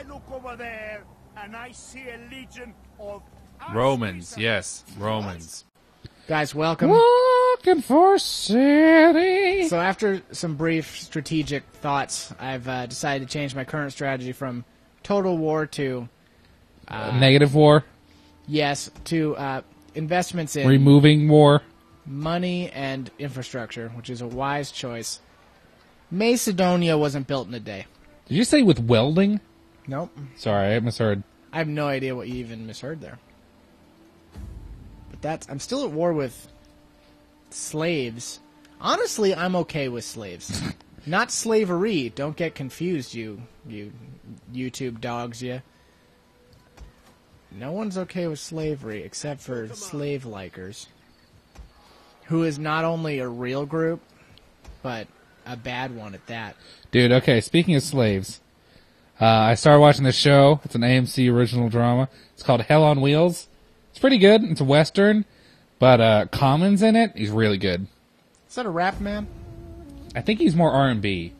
I look over there and I see a legion of Romans, yes, Romans. Guys, welcome. Looking for city. So after some brief strategic thoughts, I've uh, decided to change my current strategy from total war to Negative war, yes to uh, investments in removing war. money and infrastructure, which is a wise choice. Macedonia wasn't built in a day. Did you say with welding? Nope. Sorry, I misheard. I have no idea what you even misheard there. But that's I'm still at war with slaves. Honestly, I'm okay with slaves. Not slavery. Don't get confused, you you YouTube dogs, you. No one's okay with slavery except for slave likers. Who is not only a real group, but a bad one at that. Dude, okay, speaking of slaves, uh, I started watching this show. It's an AMC original drama. It's called Hell on Wheels. It's pretty good. It's a Western, but, uh, Common's in it. He's really good. Is that a rap man? I think he's more R&B.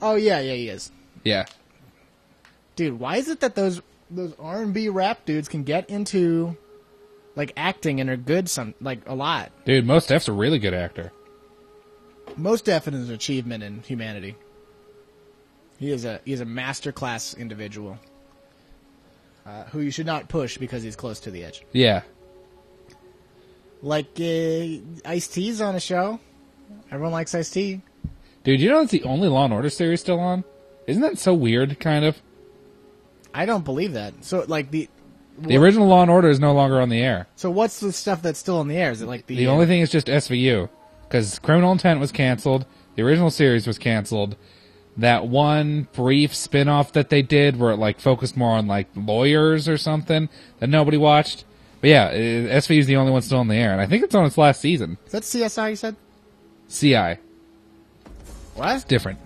Oh yeah, yeah, he is. Yeah. dude why is it that those those r&b rap dudes can get into like acting and are good some like a lot Dude, Mos Def's a really good actor. most definite is an achievement in humanity he is a he is a master class individual uh, who you should not push because he's close to the edge Yeah. like uh, Ice-T's on a show everyone likes Ice-T Dude, you know it's the only Law and Order series still on? Isn't that so weird, kind of? i don't believe that so like the The original Law and Order is no longer on the air. so what's the stuff that's still in the air is it like the, The only thing is just SVU. Because Criminal Intent was canceled. The original series was canceled. That one brief spin-off that they did where it like focused more on like lawyers or something that nobody watched. But yeah, uh, SVU is the only one still in the air. And I think it's on its last season. is that csi you said CI. what Different.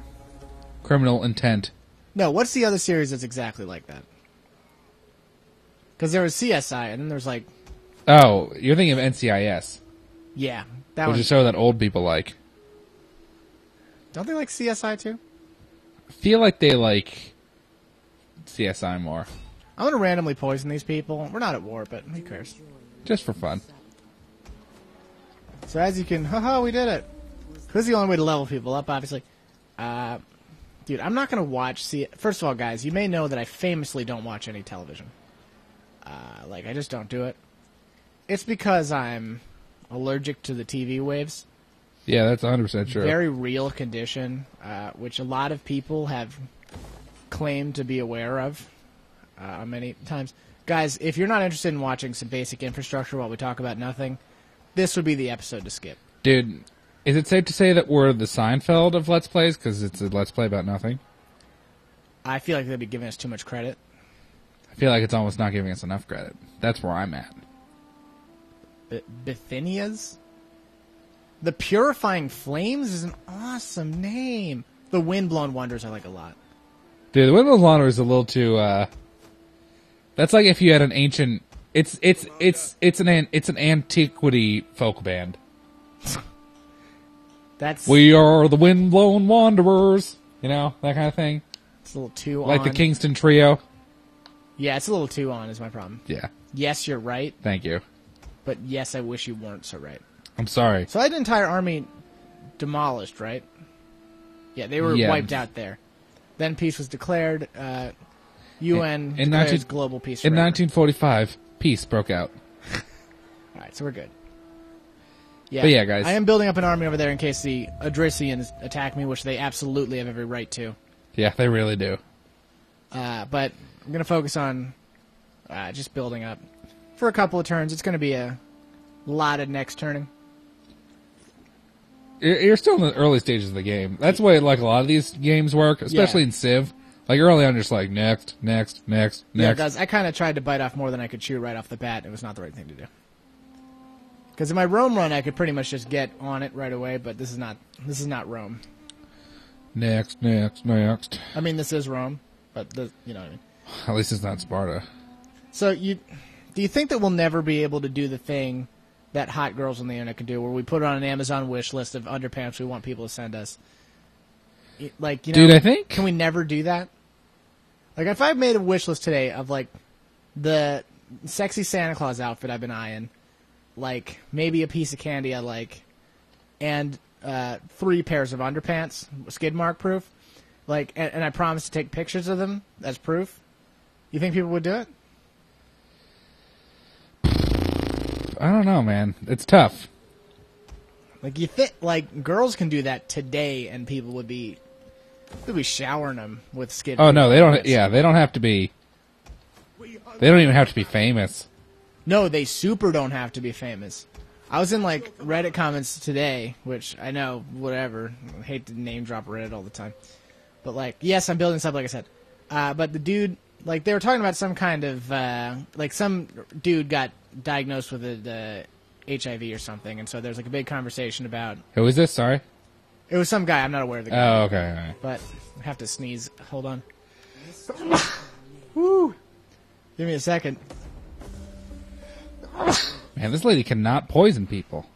Criminal Intent. No, what's the other series that's exactly like that? Because there was CSI, and then there's like, Oh, you're thinking of NCIS. yeah, that is a show that old people like. Don't they like CSI too? Feel like they like CSI more. I'm gonna randomly poison these people. We're not at war, but who cares? Just for fun. So as you can, haha, we did it. Who's the only way to level people up? Obviously, uh, dude, I'm not gonna watch. See, first of all, guys, you may know that I famously don't watch any television. Uh, like I just don't do it. It's because I'm allergic to the TV waves. Yeah, that's 100% true. very real condition, uh, which a lot of people have claimed to be aware of uh, many times. Guys, if you're not interested in watching some basic infrastructure while we talk about nothing, this would be the episode to skip. Dude, is it safe to say that we're the Seinfeld of Let's Plays? Because it's a Let's Play about nothing. I feel like they'd be giving us too much credit. I feel like it's almost not giving us enough credit. That's where I'm at. B- Bithynias? The Purifying Flames is an awesome name. The Windblown Wonders I like a lot. Dude, the Windows Laundry is a little too, uh... That's like if you had an ancient... It's, it's, it's, it's an, an it's an antiquity folk band. That's We are the Windblown Wanderers. You know, that kind of thing. it's a little too Like on. the Kingston Trio. Yeah, it's a little too on is my problem. Yeah. Yes, you're right, Thank you. but yes, I wish you weren't so right. I'm sorry. So I had an entire army demolished, right? Yeah, they were Yeah. wiped out there. Then peace was declared. Uh, UN In- in declares 19 global peace. In 1945, peace broke out. All right, so we're good. Yeah, But yeah, guys. I am building up an army over there in case the Odrysians attack me, which they absolutely have every right to. Yeah, they really do. Uh, but I'm gonna focus on uh, just building up for a couple of turns. It's gonna be a lot of next turning. You're still in the early stages of the game. That's the way like a lot of these games work, especially Yeah. in Civ. Like early on, just like next, next, next, Yeah, next. guys, I kind of tried to bite off more than I could chew right off the bat. And it was not the right thing to do. Because in my Rome run, I could pretty much just get on it right away, but this is not. This is not Rome. next, next, next. I mean, this is Rome, but the, you know what I mean. At least it's not Sparta. So you, do you think that we'll never be able to do the thing that hot girls on the internet can do, where we put it on an Amazon wish list of underpants we want people to send us? Like, you know, Dude, I think- can we never do that? Like if I made a wish list today of like the sexy Santa Claus outfit I've been eyeing, like maybe a piece of candy I like, and uh, three pairs of underpants, skid mark proof, like, and, and I promise to take pictures of them as proof. You think people would do it? I don't know, man. It's tough. Like you think like girls can do that today, and people would be would be showering them with skid. Oh no, they don't. Yeah, they don't have to be. They don't even have to be famous. No, they super don't have to be famous. I was in like Reddit comments today, which I know, whatever. I hate to name drop Reddit all the time, but like, yes, I'm building stuff, like I said. Uh, but the dude, like, they were talking about some kind of uh, like some dude got diagnosed with a, HIV or something, and so there's like a big conversation about. Who is this? Sorry. It was some guy. I'm not aware of the guy, Oh, okay. all right. but I have to sneeze. Hold on. Woo! Give me a second. Man, this lady cannot poison people.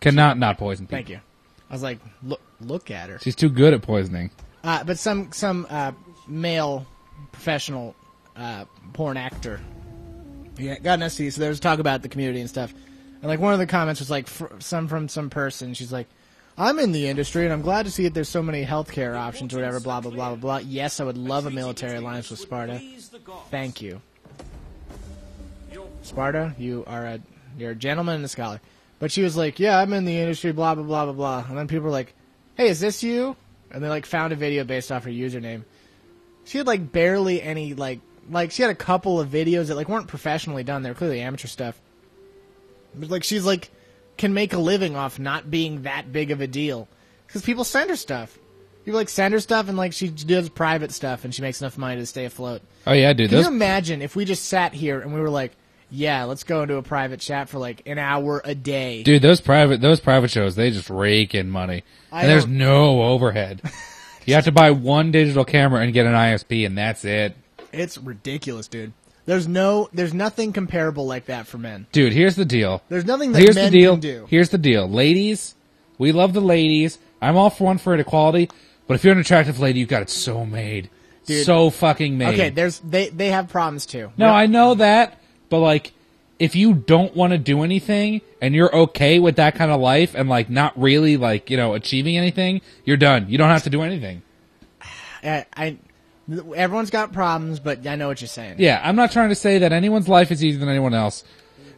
Cannot not poison people. Thank you. I was like, look, look at her. She's too good at poisoning. Uh, but some some uh, male professional uh, porn actor yeah, got an STD. So there was talk about the community and stuff. And like one of the comments was like fr- some from some person. She's like, "I'm in the industry and I'm glad to see that there's so many healthcare options or whatever." Blah blah blah blah blah. Yes, I would love a military alliance with Sparta. Thank you, Sparta. You are a you're a gentleman and a scholar. But she was like, "Yeah, I'm in the industry." Blah blah blah blah blah. And then people were like, "Hey, is this you?" And they like found a video based off her username. She had like barely any like like she had a couple of videos that like weren't professionally done. They were clearly amateur stuff. But like she's like can make a living off not being that big of a deal because people send her stuff. People like send her stuff and like she does private stuff and she makes enough money to stay afloat. Oh yeah, dude. Can Those you imagine if we just sat here and we were like, yeah, let's go into a private chat for like an hour a day. dude, those private those private shows, they just rake in money, I and there's no overhead. you have to buy one digital camera and get an ISP, and that's it. It's ridiculous, dude. There's no, there's nothing comparable like that for men. Dude, here's the deal. There's nothing that Here's men the deal. can do. Here's the deal. Ladies, we love the ladies. I'm all for one for equality, but if you're an attractive lady, you've got it so made. Dude. So fucking made. Okay, there's they they have problems too. No, I know that, but like, if you don't want to do anything and you're okay with that kind of life and like not really like you know achieving anything, you're done. You don't have to do anything. I, I everyone's got problems, but I know what you're saying. Yeah, I'm not trying to say that anyone's life is easier than anyone else.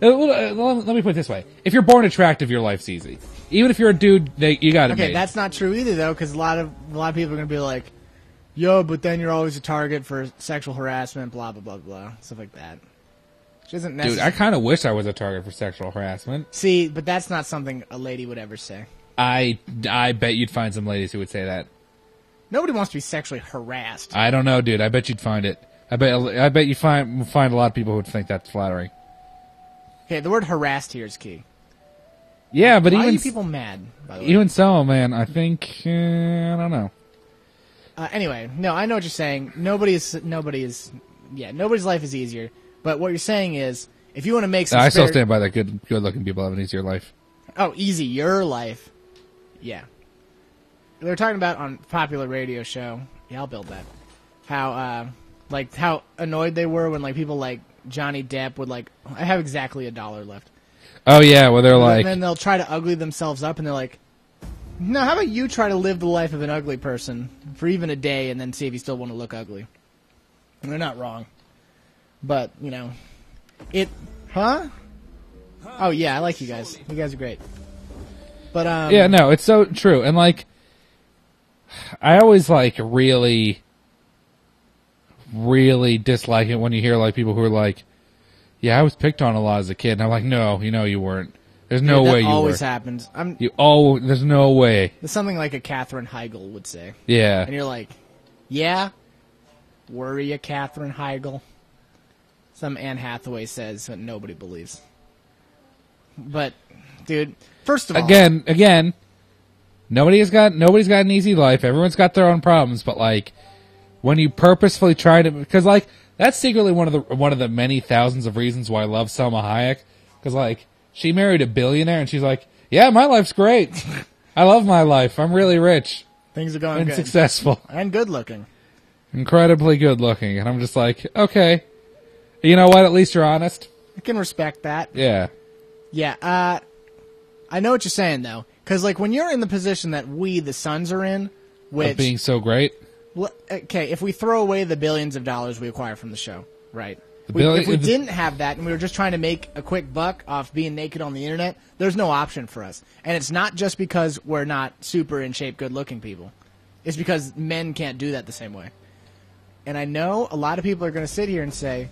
Uh, uh, Let me put it this way: if you're born attractive, your life's easy. Even if you're a dude, they, you got it Okay, that's not true either though, because a lot of a lot of people are gonna be like, "Yo, but then you're always a target for sexual harassment, blah blah blah blah, stuff like that." Which isn't Dude, I kind of wish I was a target for sexual harassment. See, but that's not something a lady would ever say. I, I bet you'd find some ladies who would say that. Nobody wants to be sexually harassed. I don't know, dude. I bet you'd find it. I bet, I bet you find find a lot of people who would think that's flattering. Okay, the word harassed here is key. Yeah, but Why are even you people mad? By the way. even so, man, I think uh, I don't know. Uh, anyway, no, I know what you're saying. Nobody's nobody is yeah, nobody's life is easier. But what you're saying is, if you want to make some I still spare- stand by that. Good, good looking people have an easier life. Oh, easy, your life. Yeah. They were talking about on popular radio show. Yeah, I'll build that. How uh like how annoyed they were when like people like Johnny Depp would like I have exactly a dollar left. Oh yeah, well they're like, and then they'll try to ugly themselves up and they're like No, how about you try to live the life of an ugly person for even a day and then see if you still want to look ugly. And they're not wrong. But, you know, it huh? Oh yeah, I like you guys. You guys are great. But um yeah, no, it's so true. And like, I always like really, really dislike it when you hear like people who are like, "Yeah, I was picked on a lot as a kid," and I'm like, "No, you know you weren't. There's no that way you always were. happens. I'm You all there's no way. it's something like a Katherine Heigl would say. Yeah, And you're like, Yeah? Were you Katherine Heigl? Some Anne Hathaway says but nobody believes. But dude, first of all again, again, nobody has got nobody's got an easy life. Everyone's got their own problems, but like when you purposefully try to, because like that's secretly one of the one of the many thousands of reasons why I love Salma Hayek. Because like she married a billionaire, and she's like, "Yeah, my life's great. I love my life. I'm really rich things are going and good. successful." and good looking. incredibly good looking, and I'm just like, okay, you know what? At least you're honest. I can respect that. Yeah, Yeah, uh, I know what you're saying though, because like when you're in the position that we, the Sons, are in, of being so great. Well, okay, if we throw away the billions of dollars we acquire from the show, right? The We- if we the- didn't have that and we were just trying to make a quick buck off being naked on the internet, there's no option for us. And it's not just because we're not super in shape, good looking people. It's because men can't do that the same way. And I know a lot of people are going to sit here and say,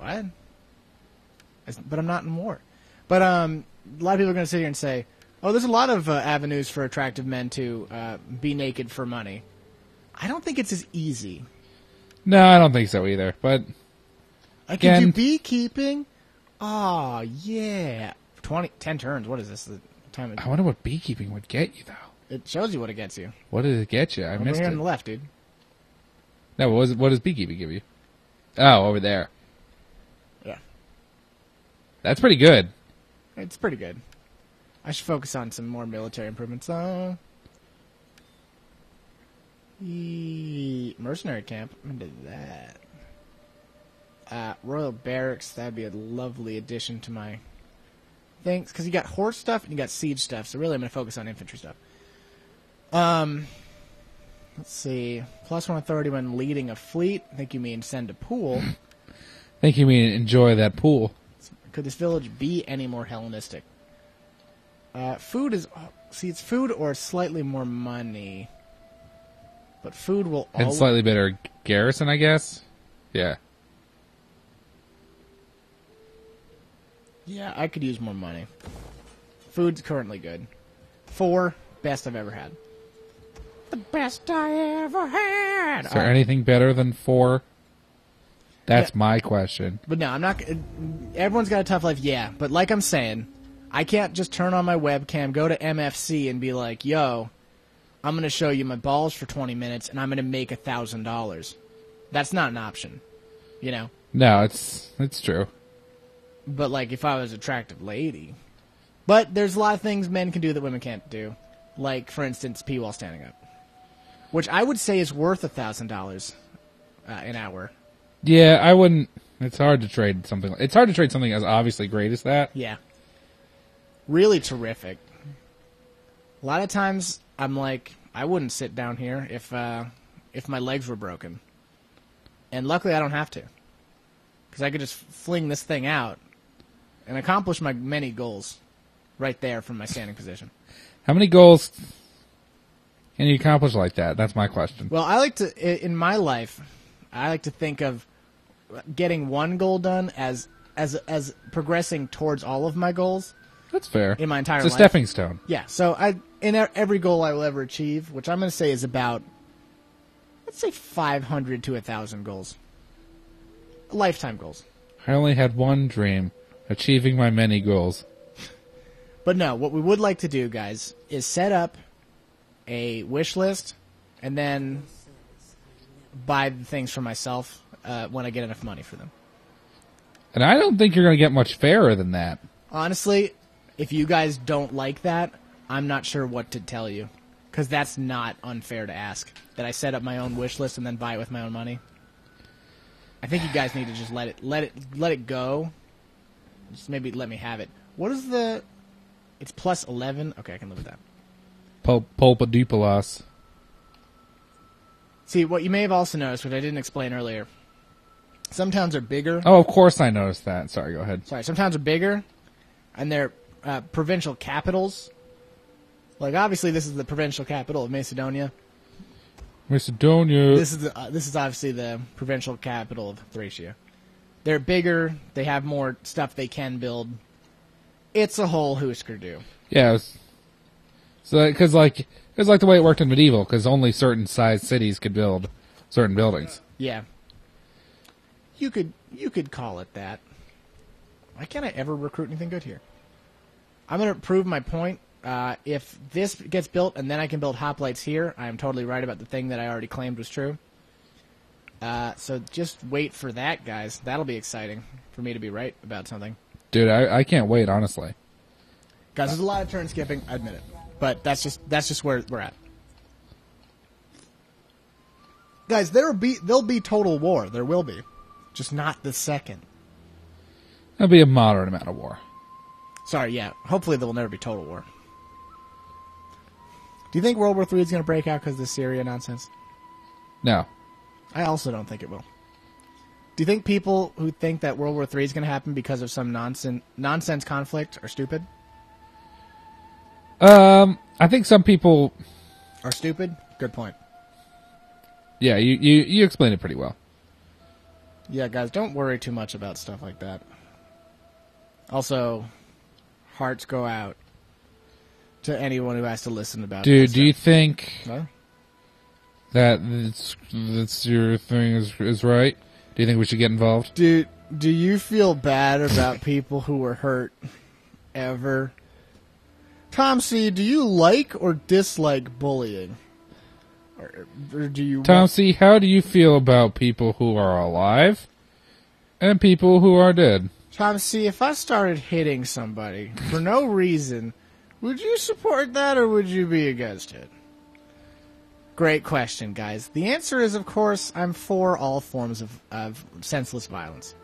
"What?" But I'm not in war. But um, a lot of people are going to sit here and say, "Oh, there's a lot of uh, avenues for attractive men to uh, be naked for money." I don't think it's as easy. No, I don't think so either. But I can do beekeeping. Oh yeah, 20, 10 turns. What is this? The time I wonder what beekeeping would get you, though. it shows you what it gets you. What did it get you? I Over missed here it. on the left, dude. No, what, was, what does beekeeping give you? Oh, over there. That's pretty good. it's pretty good. I should focus on some more military improvements. Uh, e- mercenary camp. I'm into that. Uh, Royal Barracks. That'd be a lovely addition to my things because you got horse stuff and you got siege stuff. So really, I'm going to focus on infantry stuff. Um, let's see. Plus one authority when leading a fleet. I think you mean send a pool. I think you mean enjoy that pool. Could this village be any more Hellenistic? Uh, food is see, it's food or slightly more money, but food will And always. slightly better garrison, I guess. Yeah. yeah, I could use more money. Food's currently good. Four best I've ever had. The best I ever had. Is there Uh, anything better than four? That's Yeah. my question. But no, I'm not. Everyone's got a tough life, yeah. But like I'm saying, I can't just turn on my webcam, go to MFC, and be like, "Yo, I'm going to show you my balls for 20 minutes, and I'm going to make a thousand dollars." That's not an option, you know. No, it's it's true. But like, if I was an attractive lady, but there's a lot of things men can do that women can't do, like for instance, pee while standing up, which I would say is worth a thousand dollars uh, an hour. Yeah, I wouldn't. It's hard to trade something. It's hard to trade something as obviously great as that. Yeah. Really terrific. A lot of times I'm like, I wouldn't sit down here if uh, if my legs were broken. And luckily I don't have to. Because I could just fling this thing out and accomplish my many goals right there from my standing position. How many goals can you accomplish like that? That's my question. Well, I like to, in my life, I like to think of getting one goal done as as as progressing towards all of my goals. That's fair. in my entire it's a life. stepping stone. Yeah, so I in every goal I will ever achieve, which I'm going to say is about let's say 500 to 1000 goals. Lifetime goals. I only had one dream: achieving my many goals. But no, what we would like to do, guys, is set up a wish list and then buy the things for myself uh, when I get enough money for them. And I don't think you're going to get much fairer than that. Honestly, if you guys don't like that, I'm not sure what to tell you. Because that's not unfair to ask. That I set up my own wish list and then buy it with my own money. I think you guys need to just let it let it let it go. Just maybe let me have it. What is the? It's plus eleven. Okay, I can live with that. Pul-. See, what you may have also noticed, which I didn't explain earlier. Some towns are bigger. Oh, of course I noticed that. Sorry, go ahead. sorry, some towns are bigger, and they're uh, provincial capitals. Like obviously, this is the provincial capital of Macedonia. Macedonia. This is the, uh, this is obviously the provincial capital of Thracia. They're bigger. They have more stuff they can build. It's a whole Husker do. Yeah, it was, so because like it was like the way it worked in medieval, because only certain sized cities could build certain buildings. Yeah. You could you could call it that. Why can't I ever recruit anything good here? I'm gonna prove my point. Uh, if this gets built and then I can build hoplites here, I am totally right about the thing that I already claimed was true. Uh, so just wait for that, guys. That'll be exciting for me to be right about something. Dude, I, I can't wait. Honestly, Guys, there's a lot of turn skipping. I admit it, but that's just that's just where we're at. Guys, there'll be there'll be total war. There will be, just not the second. That'd be a moderate amount of war. Sorry, yeah. Hopefully, there will never be total war. Do you think World War III is going to break out because of the Syria nonsense? No. I also don't think it will. Do you think people who think that World War III is going to happen because of some nonsense nonsense conflict are stupid? Um, I think some people. Are stupid? Good point. Yeah, you you you explained it pretty well. Yeah, guys, don't worry too much about stuff like that. Also, hearts go out to anyone who has to listen about. Dude, this do you think Huh? that that's, that's your thing is is right? Do you think we should get involved? Dude, do you feel bad about people who were hurt ever? Tom C, do you like or dislike bullying? Or, or do you Tom C, how do you feel about people who are alive and people who are dead? Tom C, if I started hitting somebody for no reason, would you support that or would you be against it? Great question, guys. The answer is, of course, I'm for all forms of, of senseless violence.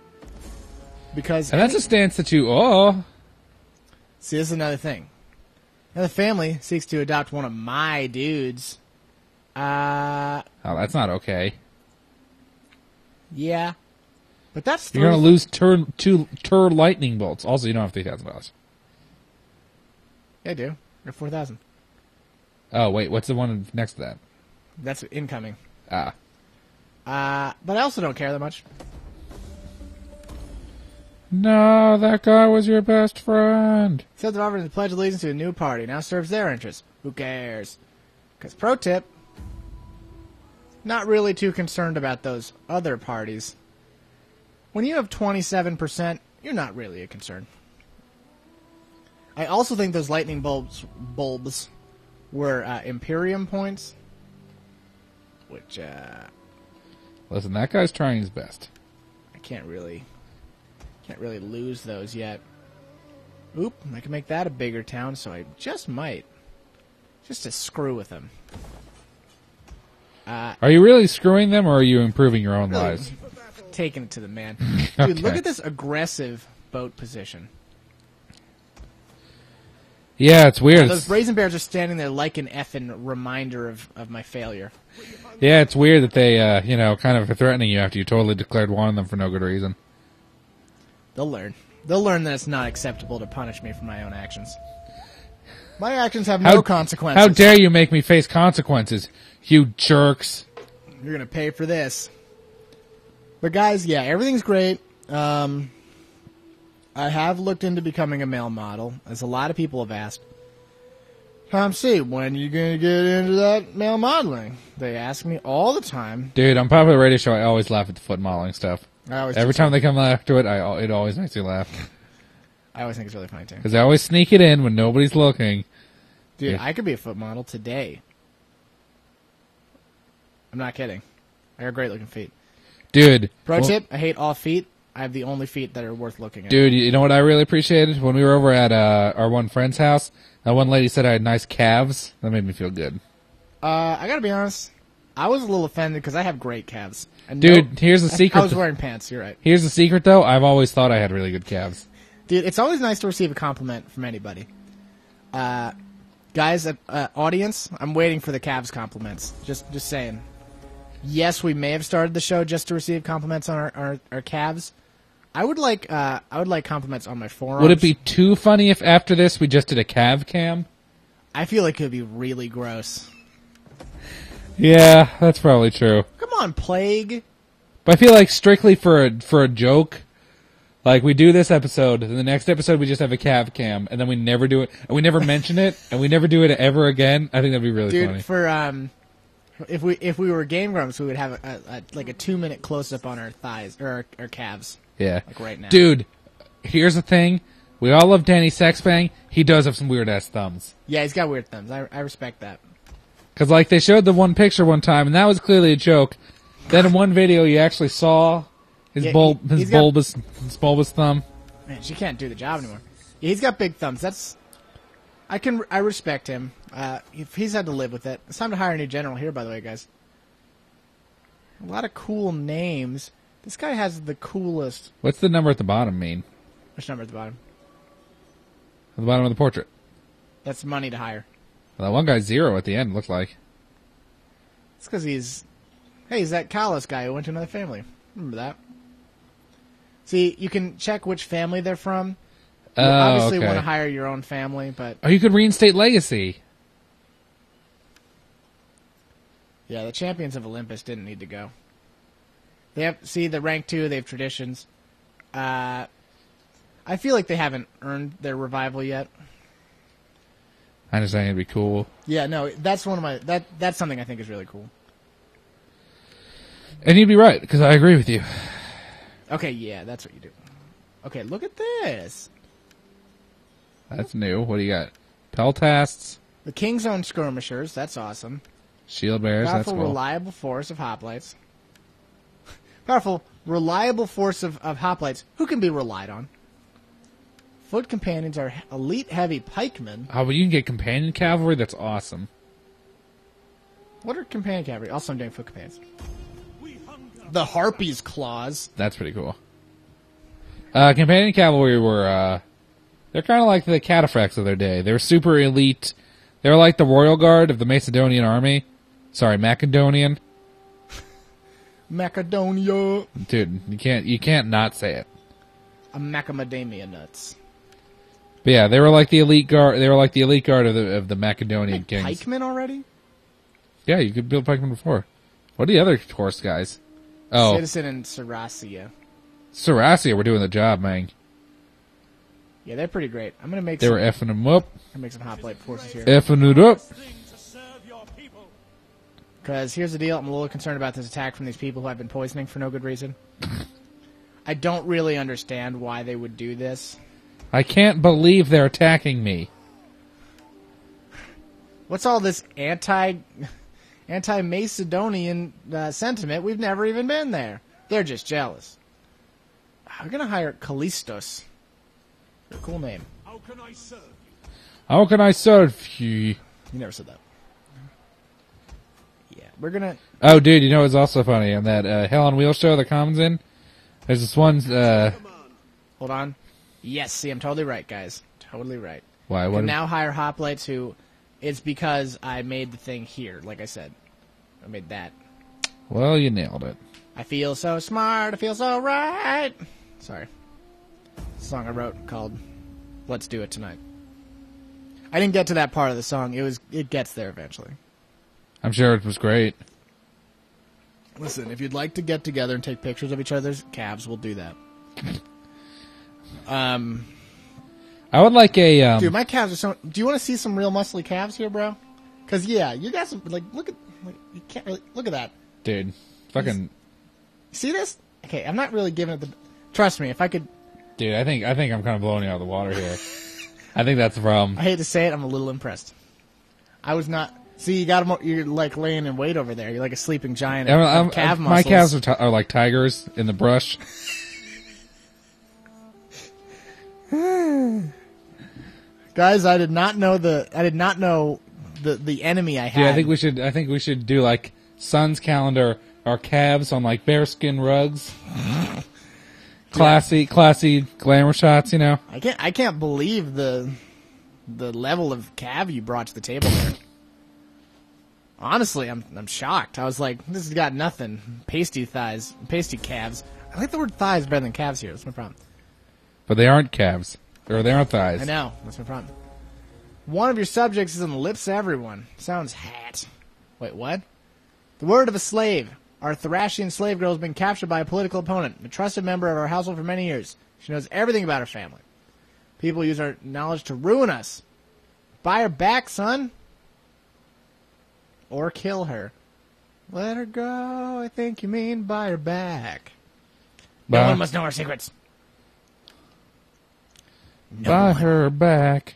Because And that's a stance that you oh See, this is another thing. Now the family seeks to adopt one of my dudes. Uh, oh that's not okay. yeah. But that's You're gonna lose tur two tur lightning bolts. Also, you don't have three thousand dollars. Yeah, I do. They're 4,000. Oh wait, what's the one next to that? That's incoming. Ah, Uh, but I also don't care that much. no, that guy was your best friend. Said that offered to pledge allegiance to a new party now serves their interests. Who cares? Because pro tip, not really too concerned about those other parties. When you have 27%, you're not really a concern. I also think those lightning bulbs bulbs were uh, Imperium points, which uh, Listen, that guy's trying his best. I can't really can't really lose those yet. Oop, I can make that a bigger town, so I just might. Just to screw with them. Uh, Are you really screwing them, or are you improving your own Really? lives? taking it to the man. Dude, look at this aggressive boat position. Yeah, it's weird. Those brazen bears are standing there like an effing reminder of, of my failure. Yeah, it's weird that they, uh, you know, kind of are threatening you after you totally declared war on them for no good reason. They'll learn. They'll learn that it's not acceptable to punish me for my own actions. My actions have no consequences. How dare you make me face consequences, you jerks? You're gonna pay for this. But guys, yeah, everything's great. Um, I have looked into becoming a male model, as a lot of people have asked. Tom C, when are you gonna get into that male modeling? They ask me all the time. Dude, on Popular Radio Show, I always laugh at the foot modeling stuff. I always Every time they come after it, I it always makes me laugh I always think it's really funny too. because I always sneak it in when nobody's looking. Dude, Yeah. I could be a foot model today. I'm not kidding. I got great looking feet. Dude, Pro well- tip: I hate all feet. I have the only feet that are worth looking at. Dude, you know what I really appreciated when we were over at uh, our one friend's house. That one lady said I had nice calves. That made me feel good. Uh, I gotta be honest. I was a little offended because I have great calves. And Dude, here's the I- secret. I was wearing pants. You're right, Here's the secret, though. I've always thought I had really good calves. Dude. It's always nice to receive a compliment from anybody. Uh, guys, uh, uh, audience, I'm waiting for the Cavs compliments. Just, just saying. Yes, we may have started the show just to receive compliments on our, our, our calves. I would like, uh, I would like compliments on my forearms. Would it be too funny if after this we just did a calf cam? I feel like it would be really gross. Yeah, that's probably true. Come on, plague. But I feel like strictly for a for a joke, like we do this episode, and the next episode we just have a calf cam, and then we never do it, and we never mention it, and we never do it ever again. I think that'd be really dude. funny. For um, if we if we were Game Grumps, we would have a, a, a like a two minute close up on our thighs or our, our calves. Yeah, Like right now. dude. Here's the thing: we all love Danny Sexbang. He does have some weird ass thumbs. Yeah, he's got weird thumbs. I, I respect that. Cause like they showed the one picture one time, and that was clearly a joke. Then in one video, you actually saw his Yeah, bulb, he- his he's got- bulbous, his bulbous thumb. Man, she can't do the job anymore. Yeah, he's got big thumbs. That's I can I respect him. Uh, if he's had to live with it, it's time to hire a new general here. By the way, guys. A lot of cool names. This guy has the coolest. What's the number at the bottom mean? Which number at the bottom? At the bottom of the portrait. That's money to hire. Well, that one guy's zero at the end. Looked like. It's because he's. Hey, he's that Kalos guy who went to another family. Remember that? See, you can check which family they're from. You Oh, obviously okay. want to hire your own family, but Oh, you could reinstate legacy. yeah, the champions of Olympus didn't need to go. They have see the rank two. They have traditions. Uh, I feel like they haven't earned their revival yet. I just think it'd be cool. Yeah, no, that's one of my that that's something I think is really cool. And you'd be right because I agree with you. Okay, yeah, that's what you do. Okay, look at this. That's new. What do you got? Peltasts, The King's Own Skirmishers, that's awesome. shield. That's Powerful, cool. reliable force of hoplites. Powerful, reliable force of, of hoplites who can be relied on. Foot companions are elite heavy pikemen. Oh, but you can get companion cavalry. That's awesome. What are companion cavalry? Also, I'm doing foot companions. The Harpy's Claws. That's pretty cool. Uh, companion cavalry were uh, they're kind of like the cataphracts of their day. They're super elite. They're like the royal guard of the Macedonian army. Sorry, Macedonian. Macedonia. Dude, you can't you can't not say it. A macadamia nuts. But yeah, they were like the elite guard. They were like the elite guard of the of the Macedonian kings. pikemen already? Yeah, you could build pikemen before. What are the other horse guys? Oh, Citizen and Saracia. we're doing the job, man. Yeah, they're pretty great. I'm gonna make They some, were effing them up, I'm gonna make some hot hoplite forces here. effing it up. thing to serve your people. Because here's the deal: I'm a little concerned about this attack from these people who I've been poisoning for no good reason. I don't really understand why they would do this. I can't believe they're attacking me. What's all this anti anti Macedonian uh, sentiment? We've never even been there. They're just jealous. I'm gonna hire Callistos. A cool name. How can I serve you? How can I serve you? You never said that. Yeah, we're gonna. Oh, dude, you know what's also funny on that uh, Hell on Wheels show that comes in? There's this one. Uh, Hold on. Yes, see, I'm totally right, guys. Totally right. why? I What? can now hire hoplites who. It's because I made the thing here. Like I said, I made that. Well, you nailed it. I feel so smart. I feel so right. Sorry. Song I wrote called "Let's Do It Tonight." I didn't get to that part of the song. It was. It gets there eventually. I'm sure it was great. Listen, if you'd like to get together and take pictures of each other's calves, we'll do that. Um, I would like a. Um, dude, my calves are so. Do you want to see some real muscly calves here, bro? Because yeah, you got some. Like, look at. Like, you can't really look at that. dude, fucking, See this? Okay, I'm not really giving it the. Trust me, if I could. dude. I think I think I'm kind of blowing you out of the water here. I think that's the problem. I hate to say it, I'm a little impressed. I was not. See, you got him. You're like laying in wait over there. You're like a sleeping giant. Of, I'm- of I'm- my calves are, ti are like tigers in the brush. Guys, I did not know the. I did not know the the enemy I had. Dude, I think we should. I think we should do like Sun's calendar. Our calves on like bearskin rugs. classy, classy glamour shots. You know. I can't. I can't believe the the level of calf you brought to the table there. Honestly, I'm I'm shocked. I was like, this has got nothing. Pasty thighs, pasty calves. I like the word thighs better than calves here. That's my problem. But they aren't calves. Or they aren't thighs. I know. That's my problem. One of your subjects is on the lips of everyone. Sounds hat. Wait, what? The word of a slave. Our Thracian slave girl has been captured by a political opponent, a trusted member of our household for many years. She knows everything about her family. People use our knowledge to ruin us. Buy her back, son. Or kill her. Let her go. I think you mean buy her back. No one must know our secrets. No Buy one. her back.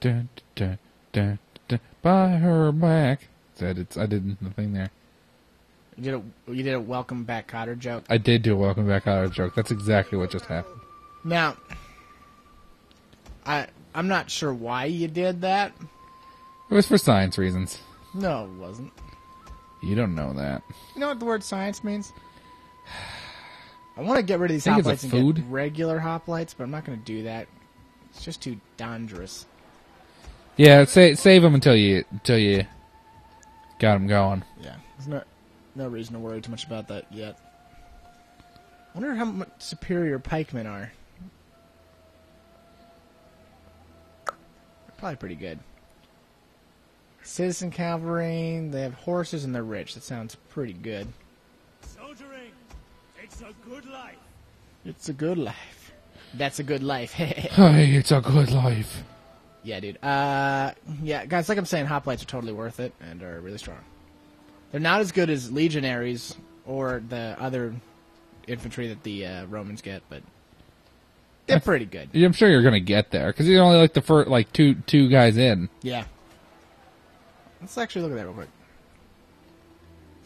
Dun, dun, dun, dun, buy her back. Said it's. I did the thing there. You did a you did a welcome back Kotter joke. I did do a welcome back Kotter joke. That's exactly what just happened. Now, I I'm not sure why you did that. It was for science reasons. No, it wasn't. You don't know that. You know what the word science means? I want to get rid of these Think hoplites and food? get regular hoplites, but I'm not going to do that. It's just too dangerous. Yeah, sa- save them until you until you got them going. Yeah, there's no no reason to worry too much about that yet. I wonder how much superior pikemen are. Probably pretty good. Citizen cavalry, they have horses and they're rich. That sounds pretty good. Soldiering. It's a good life. It's a good life. That's a good life. Hey, it's a good life. yeah, dude. Uh, yeah, guys, like I'm saying, hoplites are totally worth it and are really strong. They're not as good as legionaries or the other infantry that the uh, Romans get, but they're pretty good. I'm sure you're gonna get there because you're only like the first like two two guys in. Yeah. Let's actually look at that real quick.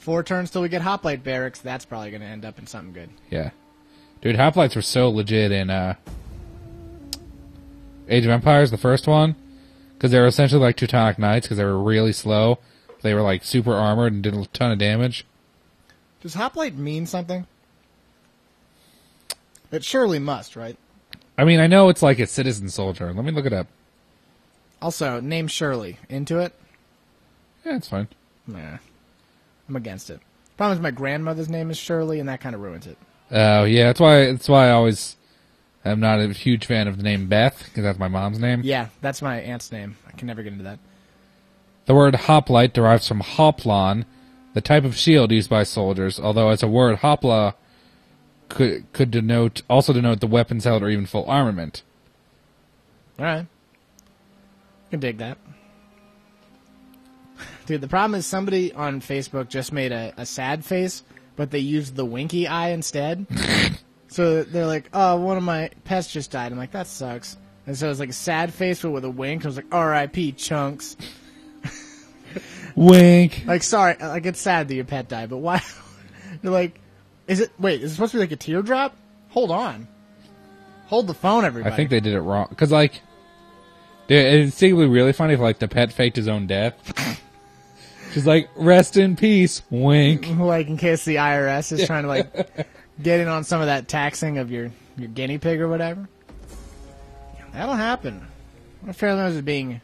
Four turns till we get hoplite barracks. That's probably going to end up in something good. Yeah, dude, hoplites were so legit in uh, Age of Empires, the first one, because they were essentially like Teutonic Knights because they were really slow. They were like super armored and did a ton of damage. Does hoplite mean something? It surely must, right? I mean, I know it's like a citizen soldier. Let me look it up. Also, name Shirley. Into it? Yeah, it's fine. Nah. I'm against it. Problem is, my grandmother's name is Shirley, and that kind of ruins it. Oh yeah, that's why that's why I always am not a huge fan of the name Beth because that's my mom's name. Yeah, that's my aunt's name. I can never get into that. The word hoplite derives from hoplon, the type of shield used by soldiers. Although as a word, hopla could could denote also denote the weapons held or even full armament. All right. I can dig that. Dude, the problem is somebody on Facebook just made a, a sad face, but they used the winky eye instead. so they're like, oh, one of my pets just died. I'm like, that sucks. And so it's like a sad face, but with a wink. I was like, R.I.P. chunks. Wink. Like, sorry, like it's sad that your pet died, but why? They're like, is it? Wait, is it supposed to be like a teardrop? Hold on, hold the phone, everybody. I think they did it wrong because like, dude, it's secretly really funny if like the pet faked his own death. She's like, rest in peace. Wink. like in case the IRS is trying to like get in on some of that taxing of your your guinea pig or whatever. That'll happen. What fairly knows is being.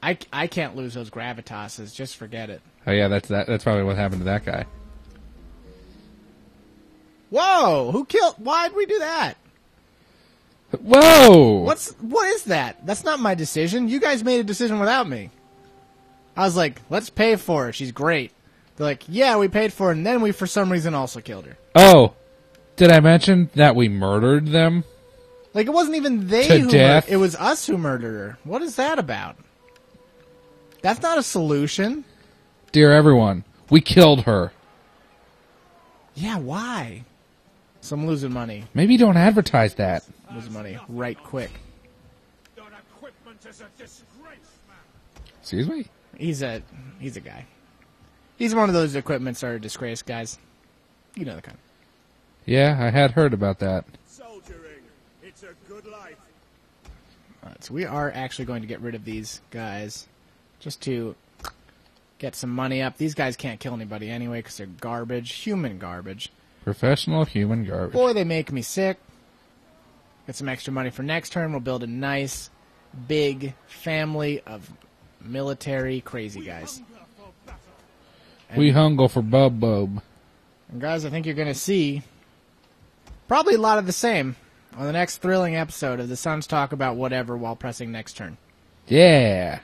I, I can't lose those gravitases. Just forget it. Oh yeah, that's that. That's probably what happened to that guy. Whoa! Who killed? Why'd we do that? Whoa! What's what is that? That's not my decision. You guys made a decision without me. I was like, let's pay for her. She's great. They're like, yeah, we paid for her, and then we for some reason also killed her. Oh, did I mention that we murdered them? Like it wasn't even they To who mur- it was us who murdered her. What is that about? That's not a solution. Dear everyone, we killed her. Yeah, why? So I'm losing money. Maybe don't advertise that. Losing money right quick. Your equipment is a disgrace, man. Excuse me? He's a he's a guy. He's one of those equipments are a disgrace guys. You know the kind. Yeah, I had heard about that. Soldiering. It's a good life. Alright, so we are actually going to get rid of these guys just to get some money up. These guys can't kill anybody anyway because they're garbage, human garbage. Professional human garbage. Boy, they make me sick. Get some extra money for next turn. We'll build a nice, big family of military crazy guys. we hunger for Bub Bub. And guys, I think you're going to see probably a lot of the same on the next thrilling episode of the Sons Talk About Whatever while pressing next turn. Yeah.